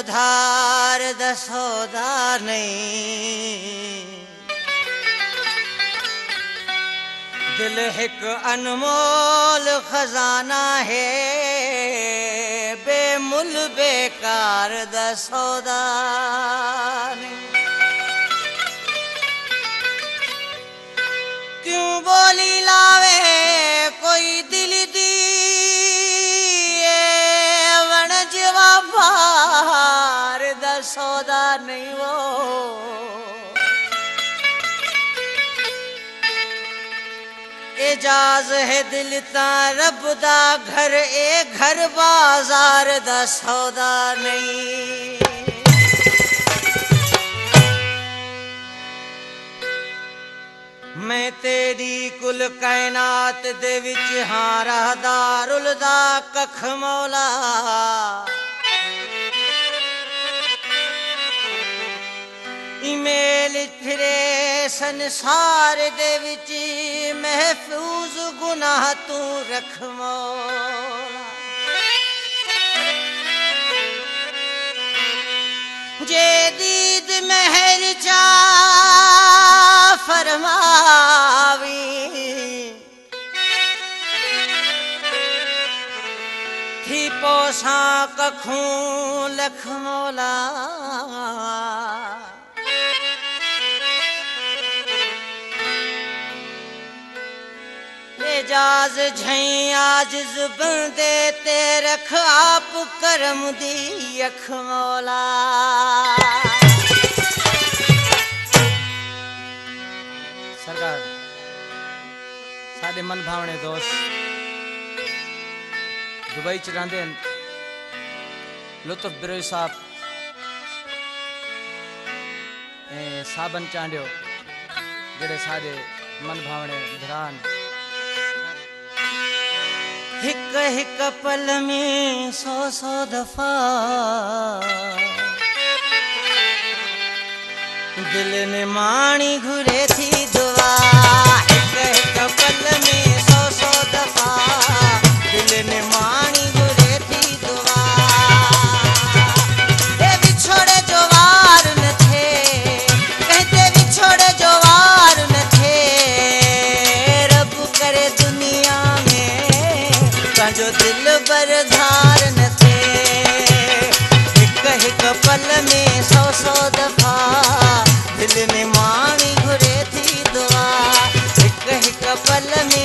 उधार दा सौदा अनमोल खजाना है बेमुल बेकार दा नहीं सौदा नहीं वो एजाज है दिल ता रब दा घर ए घर बाजार दा सौदा नहीं मैं तेरी कुल कायनात दे विच हां रहदारुल दा कख फिरे संसार दे विच महफूज गुनाह तू रख जे फरमावी थी पोसा कखूं मौला एजाज झई आज बंदे ते रख आप करम दी अख मौला सरकार ਸਾਡੇ ਮਨ ਭਾਵਣੇ ਦੋਸਤ ਦੁਬਈ ਚ ਰਹਿੰਦੇ ਹਨ ਲੁਤਫ ਬਿਰੋਈ ਸਾਹਿਬ ਇਹ ਸਾਬਨ ਚਾਂਡਿਓ ਜਿਹੜੇ ਸਾਡੇ ਮਨ ਭਾਵਣੇ ਧਰਾਨ هڪ هڪ پل ۾ سؤ سؤ دفعا. دل ني ماڻي گهري ٿي هڪ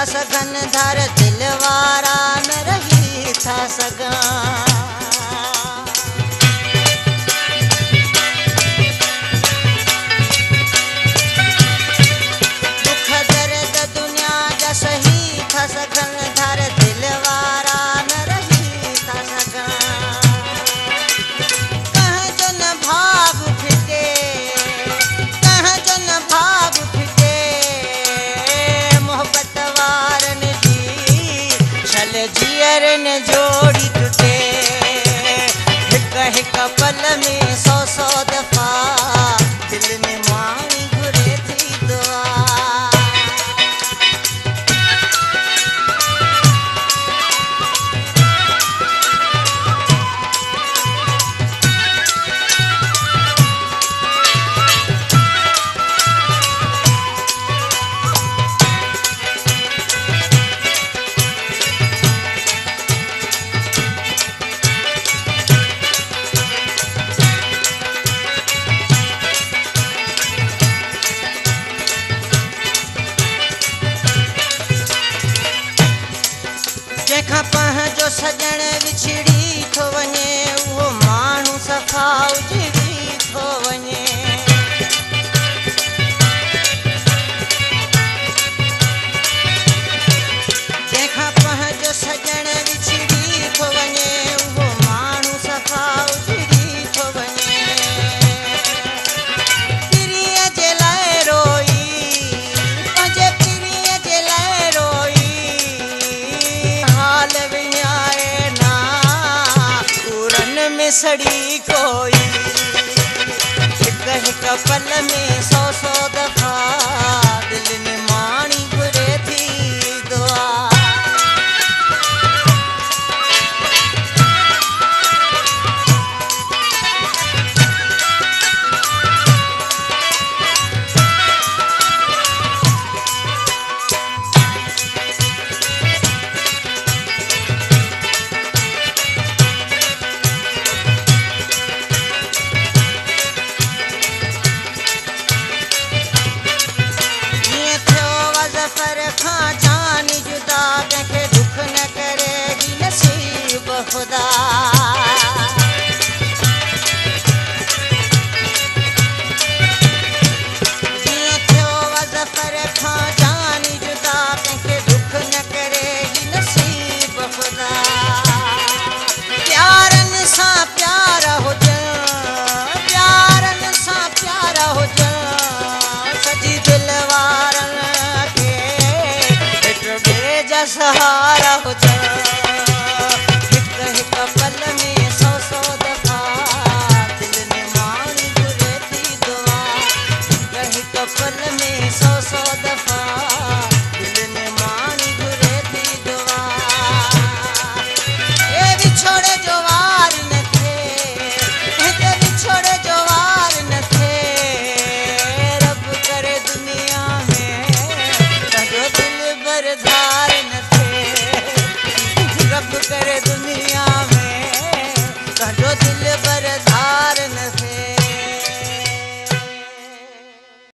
था सघन धर दिलवारा न रही था सगा जोड़ी तुझे हिक हिक पल में तंहिंखां पंहिंजो सजण विछड़ी سڙي ڪوئي. هڪ هڪ پل ۾ سؤ سؤ دفعا دل ۾